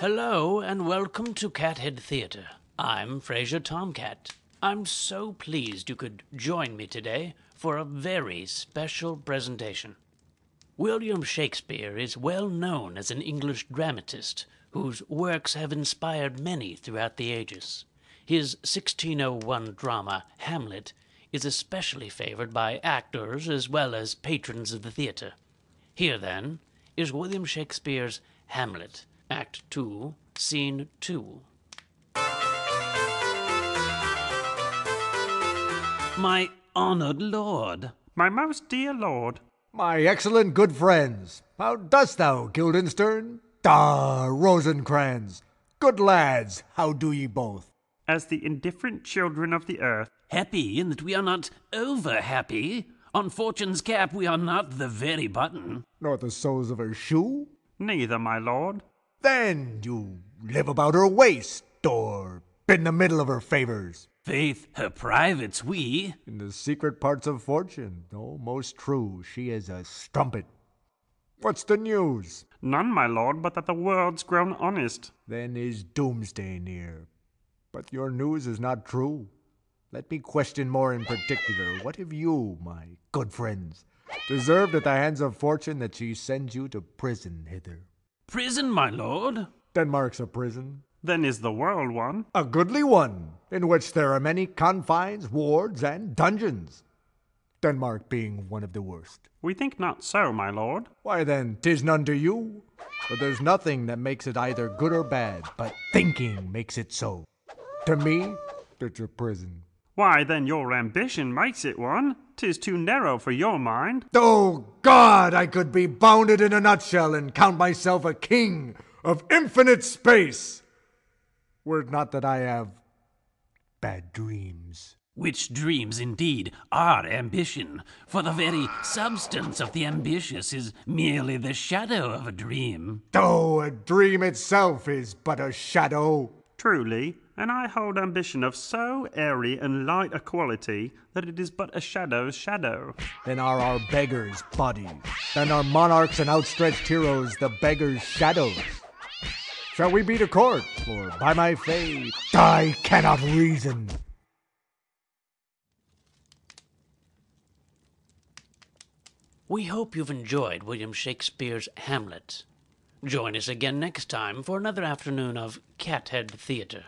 Hello and welcome to Cathead Theatre. I'm Fraser Tomcat. I'm so pleased you could join me today for a very special presentation. William Shakespeare is well known as an English dramatist whose works have inspired many throughout the ages. His 1601 drama, Hamlet, is especially favored by actors as well as patrons of the theatre. Here, then, is William Shakespeare's Hamlet, Act 2, Scene 2. My honored lord, My most dear lord, My excellent good friends, how dost thou, Guildenstern? Da, Rosencrantz, good lads, how do ye both? as the indifferent children of the earth, happy in that we are not over happy. On fortune's cap we are not the very button. Nor the soles of her shoe? neither, my lord. Then you live about her waist, or in the middle of her favors. Faith, her privates we. In the secret parts of fortune, oh, most true, she is a strumpet. What's the news? None, my lord, but that the world's grown honest. Then is doomsday near. But your news is not true. Let me question more in particular. What have you, my good friends, deserved at the hands of fortune that she sends you to prison hither? Prison, my lord. Denmark's a prison, Then is the world one. a goodly one, in which there are many confines, wards, and dungeons. Denmark being one of the worst. We think not so, my lord. Why then, tis none to you. For there's nothing that makes it either good or bad, but thinking makes it so. To me, it's a prison. Why, then your ambition makes it one. Tis too narrow for your mind. Oh God, I could be bounded in a nutshell and count myself a king of infinite space. Were it not that I have bad dreams. Which dreams indeed are ambition, for the very substance of the ambitious is merely the shadow of a dream. Though a dream itself is but a shadow. Truly, and I hold ambition of so airy and light a quality that it is but a shadow's shadow. Then are our beggars bodies. Then are monarchs and outstretched heroes the beggars' shadows. Shall we be to court? For by my faith, I cannot reason. We hope you've enjoyed William Shakespeare's Hamlet. Join us again next time for another afternoon of Cathead Theatre.